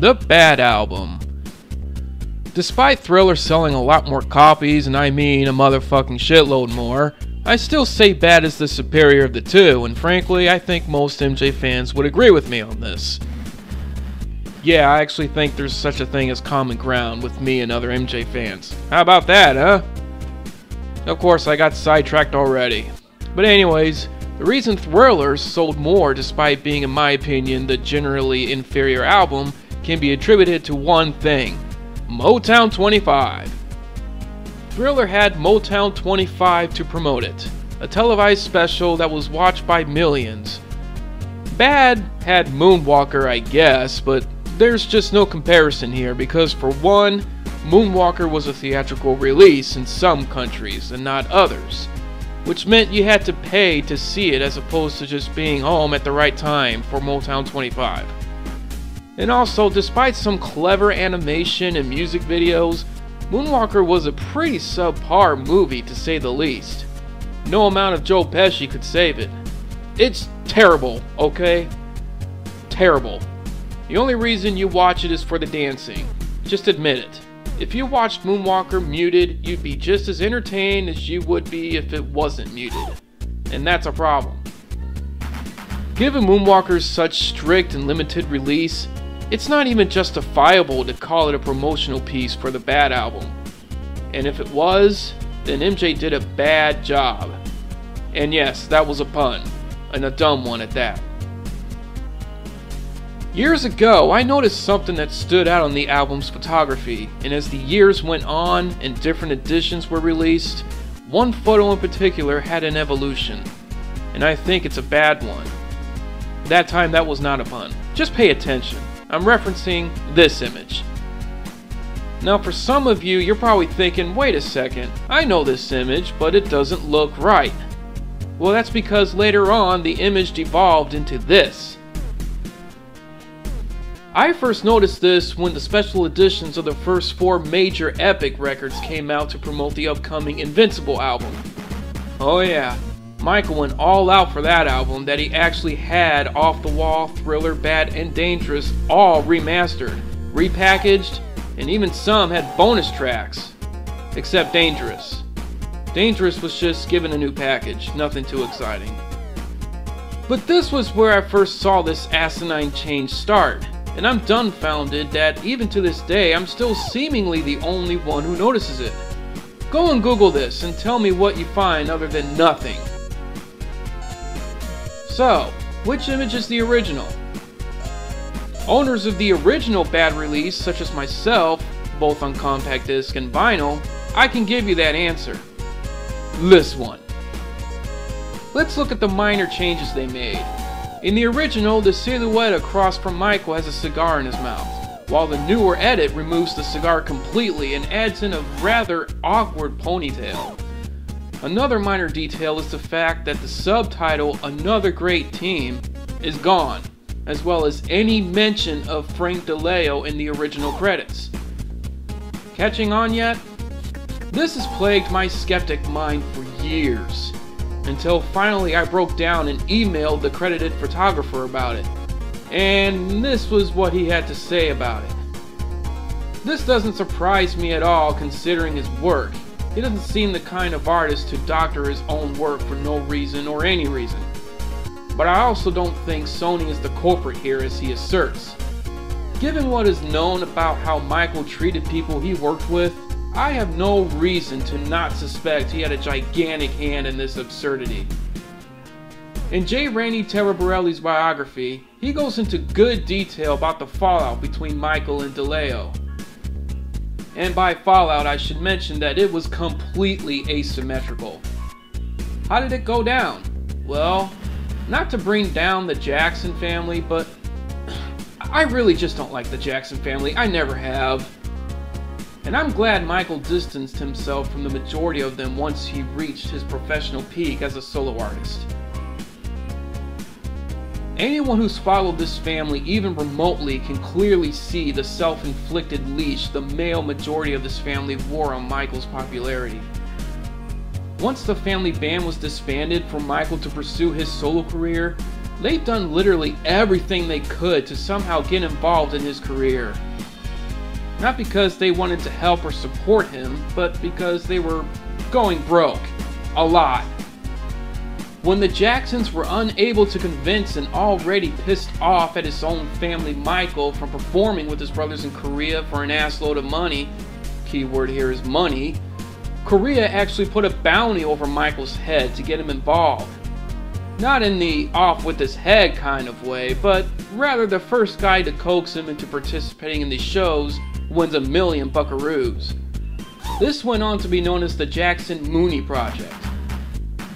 The Bad Album. Despite Thriller selling a lot more copies, and I mean a motherfucking shitload more, I still say Bad is the superior of the two, and frankly, I think most MJ fans would agree with me on this. Yeah, I actually think there's such a thing as common ground with me and other MJ fans. How about that, huh? Of course, I got sidetracked already. But anyways, the reason Thrillers sold more despite being, in my opinion, the generally inferior album can be attributed to one thing Motown 25. Thriller had Motown 25 to promote it, a televised special that was watched by millions. Bad had Moonwalker, I guess, but there's just no comparison here because, for one, Moonwalker was a theatrical release in some countries and not others, which meant you had to pay to see it as opposed to just being home at the right time for Motown 25. And also, despite some clever animation and music videos, Moonwalker was a pretty subpar movie to say the least. No amount of Joe Pesci could save it. It's terrible, okay? Terrible. The only reason you watch it is for the dancing. Just admit it. If you watched Moonwalker muted, you'd be just as entertained as you would be if it wasn't muted. And that's a problem. Given Moonwalker's such strict and limited release, it's not even justifiable to call it a promotional piece for the Bad album. And if it was, then MJ did a bad job. And yes, that was a pun, and a dumb one at that. Years ago, I noticed something that stood out on the album's photography, and as the years went on and different editions were released, one photo in particular had an evolution. And I think it's a bad one. That time, that was not a pun. Just pay attention. I'm referencing this image. Now for some of you, you're probably thinking, wait a second, I know this image, but it doesn't look right. Well, that's because later on, the image devolved into this. I first noticed this when the special editions of the first four major Epic records came out to promote the upcoming Invincible album. Oh yeah, Michael went all out for that album that he actually had Off the Wall, Thriller, Bad, and Dangerous all remastered, repackaged, and even some had bonus tracks. Except Dangerous. Dangerous was just given a new package, nothing too exciting. But this was where I first saw this asinine change start, and I'm dumbfounded that even to this day I'm still seemingly the only one who notices it. Go and Google this and tell me what you find other than nothing. So, which image is the original? Owners of the original bad release, such as myself, both on compact disc and vinyl, I can give you that answer. This one. Let's look at the minor changes they made. In the original, the silhouette across from Michael has a cigar in his mouth, while the newer edit removes the cigar completely and adds in a rather awkward ponytail. Another minor detail is the fact that the subtitle Another Great Team is gone, as well as any mention of Frank Dileo in the original credits. Catching on yet? This has plagued my skeptic mind for years, until finally I broke down and emailed the credited photographer about it. And this was what he had to say about it. This doesn't surprise me at all considering his work. He doesn't seem the kind of artist to doctor his own work for no reason or any reason. But I also don't think Sony is the culprit here as he asserts. Given what is known about how Michael treated people he worked with, I have no reason to not suspect he had a gigantic hand in this absurdity. In J. Randy Taraborrelli's biography, he goes into good detail about the fallout between Michael and Dileo. And by fallout, I should mention that it was completely asymmetrical. How did it go down? Well, not to bring down the Jackson family, but I really just don't like the Jackson family. I never have. And I'm glad Michael distanced himself from the majority of them once he reached his professional peak as a solo artist. Anyone who's followed this family even remotely can clearly see the self-inflicted leash the male majority of this family wore on Michael's popularity. Once the family band was disbanded for Michael to pursue his solo career, they've done literally everything they could to somehow get involved in his career. Not because they wanted to help or support him, but because they were going broke. A lot. When the Jacksons were unable to convince an already pissed off at his own family Michael from performing with his brothers in Korea for an assload of money, keyword here is money, Korea actually put a bounty over Michael's head to get him involved. Not in the off with his head kind of way, but rather the first guy to coax him into participating in these shows wins a million buckaroos. This went on to be known as the Jackson Mooney Project.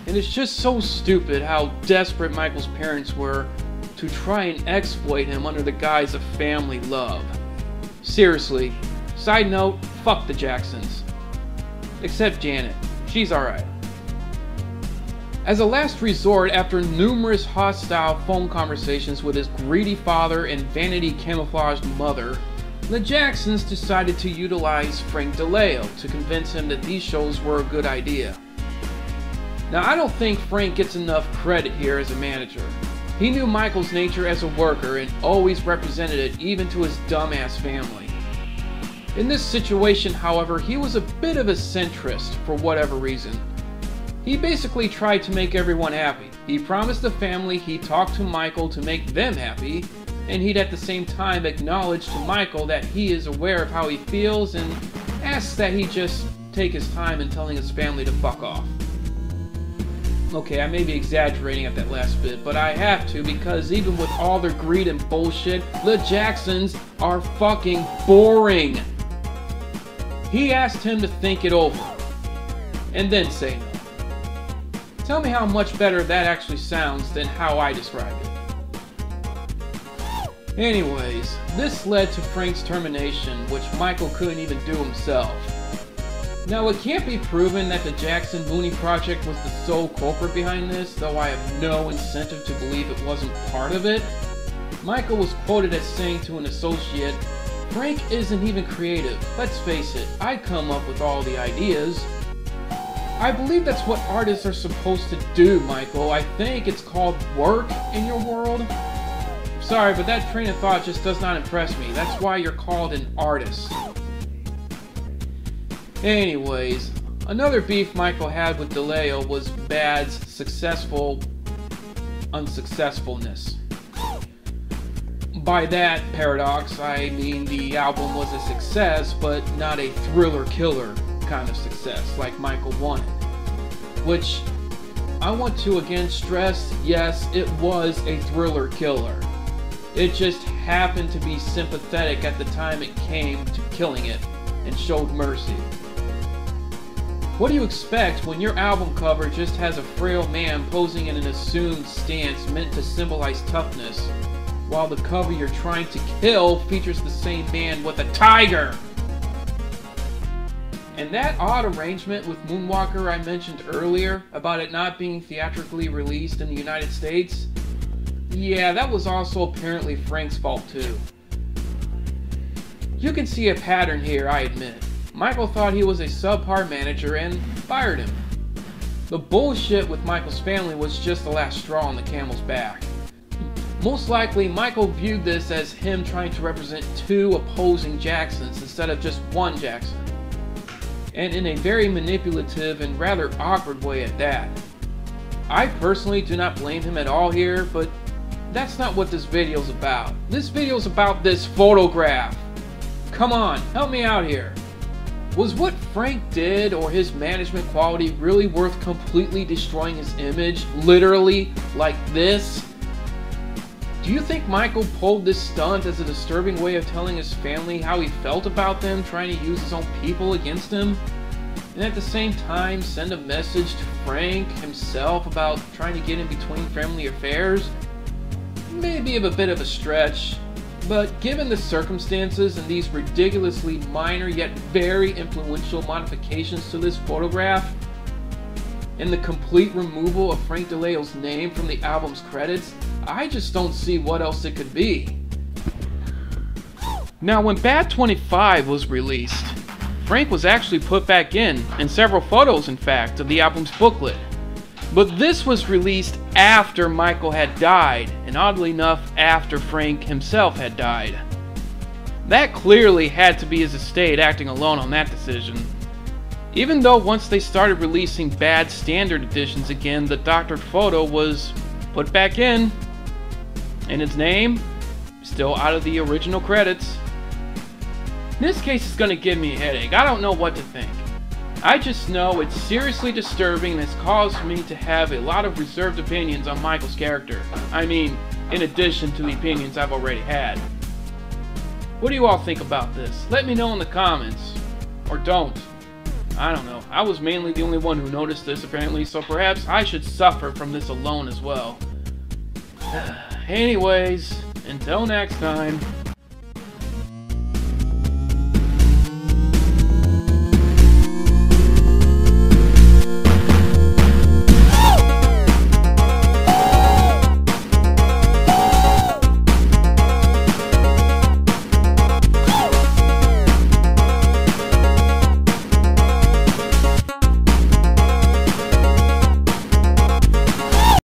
And it's just so stupid how desperate Michael's parents were to try and exploit him under the guise of family love. Seriously, side note, fuck the Jacksons. Except Janet. She's alright. As a last resort, after numerous hostile phone conversations with his greedy father and vanity camouflaged mother, the Jacksons decided to utilize Frank Dileo to convince him that these shows were a good idea. Now, I don't think Frank gets enough credit here as a manager. He knew Michael's nature as a worker and always represented it even to his dumbass family. In this situation, however, he was a bit of a centrist for whatever reason. He basically tried to make everyone happy. He promised the family he'd talk to Michael to make them happy, and he'd at the same time acknowledge to Michael that he is aware of how he feels and asks that he just take his time in telling his family to fuck off. Okay, I may be exaggerating at that last bit, but I have to because even with all their greed and bullshit, the Jacksons are fucking boring. He asked him to think it over, and then say no. Tell me how much better that actually sounds than how I described it. Anyways, this led to Frank's termination, which Michael couldn't even do himself. Now, it can't be proven that the Jackson Mooney Project was the sole culprit behind this, though I have no incentive to believe it wasn't part of it. Michael was quoted as saying to an associate, Frank isn't even creative. Let's face it, I come up with all the ideas. I believe that's what artists are supposed to do, Michael. I think it's called work in your world. Sorry, but that train of thought just does not impress me. That's why you're called an artist. Anyways, another beef Michael had with Dileo was Bad's successful unsuccessfulness. By that paradox, I mean the album was a success, but not a thriller killer kind of success like Michael wanted. Which I want to again stress yes, it was a thriller killer. It just happened to be sympathetic at the time it came to killing it and showed mercy. What do you expect when your album cover just has a frail man posing in an assumed stance meant to symbolize toughness, while the cover you're trying to kill features the same man with a tiger? And that odd arrangement with Moonwalker I mentioned earlier about it not being theatrically released in the United States, yeah, that was also apparently Frank's fault too. You can see a pattern here, I admit. Michael thought he was a subpar manager and fired him. The bullshit with Michael's family was just the last straw on the camel's back. Most likely, Michael viewed this as him trying to represent two opposing Jacksons instead of just one Jackson. And in a very manipulative and rather awkward way at that. I personally do not blame him at all here, but that's not what this video is about. This video is about this photograph. Come on, help me out here. Was what Frank did or his management quality really worth completely destroying his image, literally, like this? Do you think Michael pulled this stunt as a disturbing way of telling his family how he felt about them trying to use his own people against him? And at the same time, send a message to Frank himself about trying to get in between family affairs? Maybe of a bit of a stretch, but given the circumstances and these ridiculously minor yet very influential modifications to this photograph, and the complete removal of Frank Dileo's name from the album's credits, I just don't see what else it could be. Now, when Bad 25 was released, Frank was actually put back in, and several photos, in fact, of the album's booklet. But this was released after Michael had died, and oddly enough, after Frank himself had died. That clearly had to be his estate acting alone on that decision. Even though once they started releasing bad standard editions again, the doctored photo was put back in. And its name, still out of the original credits. This case is gonna give me a headache. I don't know what to think. I just know it's seriously disturbing and has caused me to have a lot of reserved opinions on Michael's character. I mean, in addition to the opinions I've already had. What do you all think about this? Let me know in the comments. Or don't. I don't know. I was mainly the only one who noticed this apparently, so perhaps I should suffer from this alone as well. Anyways, until next time.